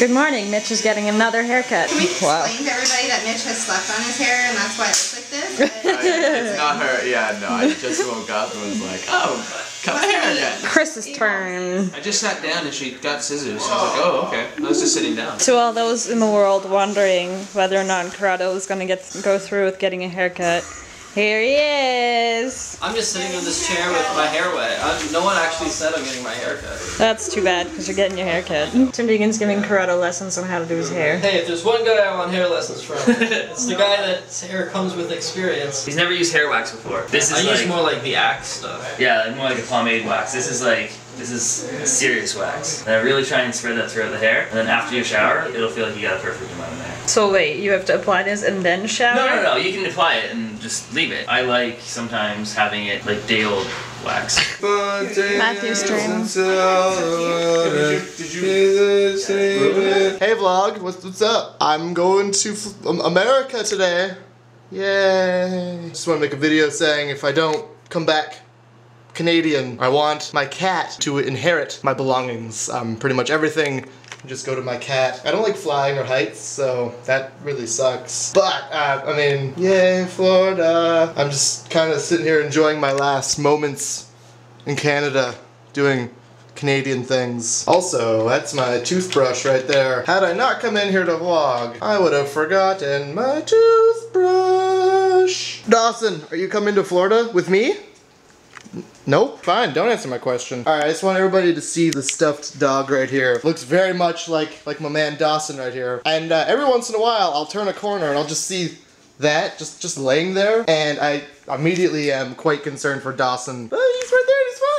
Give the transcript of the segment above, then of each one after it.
Good morning. Mitch is getting another haircut. Can we Wow. explain to everybody that Mitch has slept on his hair and that's why it looks like this? it's not her. Yeah, no. I just woke up and was like, oh, cut my hair again. Chris's turn. I just sat down and she got scissors. I was like, oh, okay. I was just sitting down. To all those in the world wondering whether or not Corrado is going to get go through with getting a haircut, here he is. I'm just sitting in this chair with my hair wet. I'm, no one actually said I'm getting my hair cut. That's too bad because you're getting your hair cut. Tim Deegan's giving Corrado lessons on how to do his hair. Hey, if there's one guy I want hair lessons from, it's the guy that's hair comes with experience. He's never used hair wax before. This I is use more like the axe stuff. yeah, like more like a pomade wax. This is like, this is serious wax. And I really try and spread that throughout the hair. And then after you shower, it'll feel like you got a perfect amount of hair. So wait, you have to apply this and then shower? No, no, no, you can apply it and just leave it. I like sometimes having it like day old wax. Matthew's dream. Hey vlog, what's, what's up? I'm going to F- um, America today. Yay. Just want to make a video saying if I don't come back Canadian, I want my cat to inherit my belongings. Um, pretty much everything just go to my cat. I don't like flying or heights, so that really sucks. But, uh, I mean, yay, Florida. I'm just kind of sitting here enjoying my last moments in Canada doing Canadian things. Also, that's my toothbrush right there. Had I not come in here to vlog, I would have forgotten my toothbrush. Dawson, are you coming to Florida with me? Nope, fine, don't answer my question. Alright, I just want everybody to see the stuffed dog right here. Looks very much like like my man Dawson right here. And uh, every once in a while, I'll turn a corner and I'll just see that just just laying there, and I immediately am quite concerned for Dawson. He's right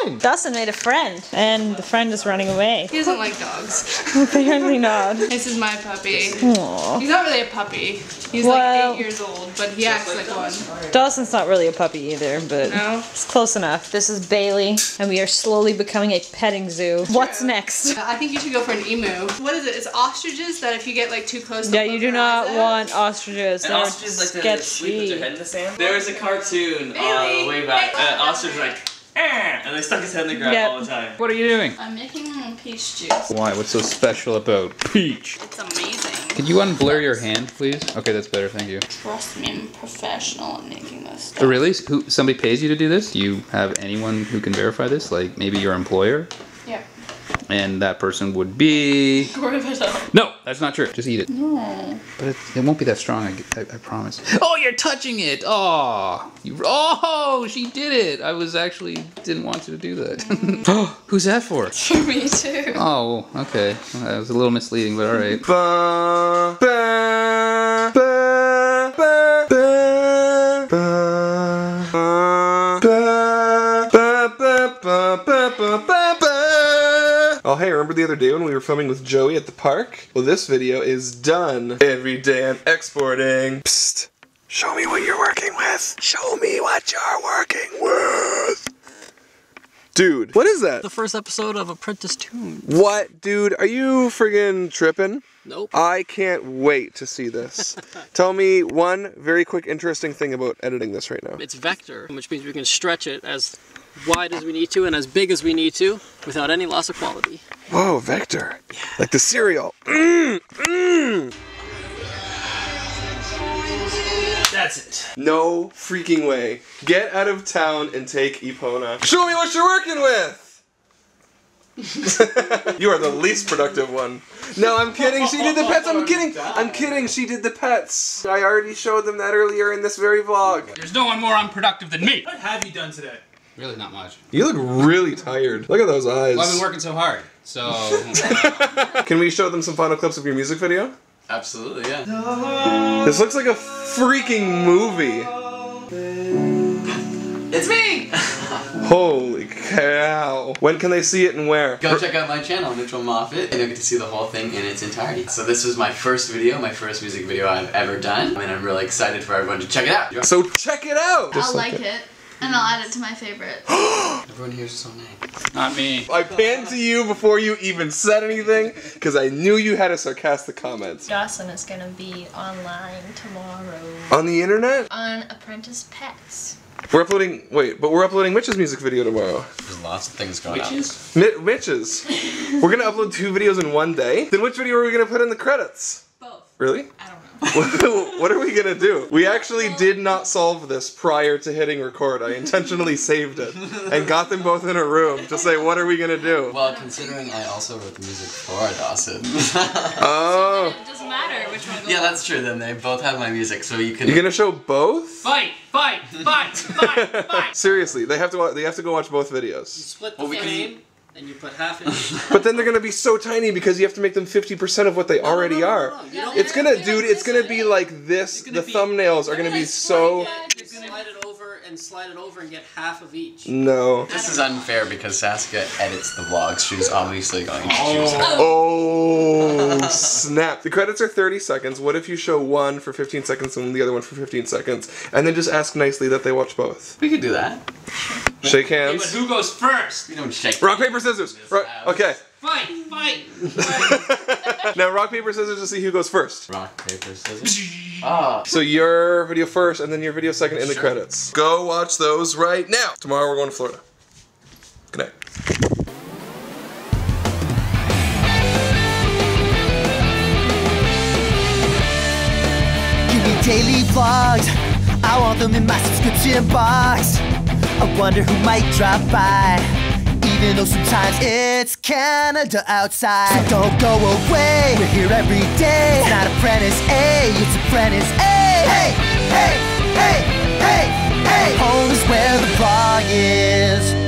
there, fine. Dawson made a friend, and the friend is running away. He doesn't like dogs. Apparently not. This is my puppy. Aw. He's not really a puppy. He's Well- like eight years old, but he acts like one. Dawson's not really a puppy either, but No? it's close enough. This is Bailey, and we are slowly becoming a petting zoo. What's next? I think you should go for an emu. What is it? It's ostriches that if you get like too close. Yeah, they'll you do their eyes not out. want ostriches. And They're ostriches like to sleep with sketchy. their head in the sand. There was a cartoon uh, way back. Bailey. Uh, ostrich like, Eh! and they stuck his head in the ground Yep. all the time. What are you doing? I'm making peach juice. Why? What's so special about peach? It's amazing. Could you unblur your hand, please? Okay, that's better. Thank you. Trust me, I'm professional at making this stuff. Really? Who? Somebody pays you to do this? Do you have anyone who can verify this? Like maybe your employer? Yeah. And that person would be. No, that's not true. Just eat it. No. But it, it won't be that strong. I, I, I promise. Oh, you're touching it. Oh, you. Oh, she did it. I was actually didn't want you to do that. Oh, who's that for? For me too. Oh, okay. Well, that was a little misleading, but all right. Ba, ba, ba, ba, ba, ba, ba, ba, ba, ba, ba, ba, ba, ba. Oh, hey, remember the other day when we were filming with Joey at the park? Well, this video is done. Every day I'm exporting. Psst. Show me what you're working with. Show me what you're working with. Dude, what is that? The first episode of Apprentice Tune. What, dude? Are you friggin' tripping? Nope. I can't wait to see this. Tell me one very quick, interesting thing about editing this right now. It's vector, which means we can stretch it as wide as we need to and as big as we need to without any loss of quality. Whoa, Vector. Like the cereal. Mmm, mmm. That's it. No freaking way. Get out of town and take Epona. Show me what you're working with! you are the least productive one. No, I'm kidding. She did the pets. I'm kidding. I'm kidding. She did the pets. I already showed them that earlier in this very vlog. There's no one more unproductive than me. What have you done today? Really, not much. You look really tired. Look at those eyes. Well, I've been working so hard. So Can we show them some final clips of your music video? Absolutely, yeah. This looks like a freaking movie. It's me! Holy cow. When can they see it and where? Go check out my channel, Mitchell Moffit, and you'll get to see the whole thing in its entirety. So this was my first video, my first music video I've ever done, and I'm really excited for everyone to check it out. So check it out! I'll like it, and I'll add it to my favorite. Everyone here's so nice. not me. I panned to you before you even said anything because I knew you had a sarcastic comment. Dawson is gonna be online tomorrow On the internet? on Apprentice Pets. We're uploading. Wait, but we're uploading Mitch's music video tomorrow. There's lots of things going on. Witches? Mi- Mitch's. We're gonna upload two videos in one day. Then which video are we gonna put in the credits? Both. Really? I don't know. what are we gonna do? We actually did not solve this prior to hitting record. I intentionally saved it and got them both in a room to say, what are we gonna do? Well, considering I also wrote the music for Dawson. Oh, It doesn't matter which one goes yeah, that's true. Then they both have my music, so you can. you're gonna show both? Fight! Fight! Fight! Fight! Fight! Seriously, they have to. wa- They have to go watch both You videos. split the Well, we can- frame, and you put half in. But then they're gonna be so tiny because you have to make them 50% of what they already No, no, no, are. no, you don't- It's gonna, dude. It's gonna be like this. The be- thumbnails are gonna be so. You slide it over and slide it over and get half of each. No. This is unfair because Saskia edits the vlogs. She's obviously going to oh. choose her. Oh snap! The credits are 30 seconds. What if you show one for 15 seconds and the other one for 15 seconds, and then just ask nicely that they watch both? We could do that. Shake Okay, but hands. who goes first? We don't shake. Rock paper scissors. Rock, okay. Fight! Fight! Now rock paper scissors to see who goes first. Rock paper scissors. Ah. So your video first, and then your video second in the credits. Go watch those right now. Tomorrow we're going to Florida. Good night. Give me daily vlogs. I want them in my subscription box. I wonder who might drop by. Even though sometimes it's Canada outside. So don't go away. We're here every day. It's not apprentice A, it's apprentice A. Hey, hey, hey, hey, hey. Home is where the vlog is.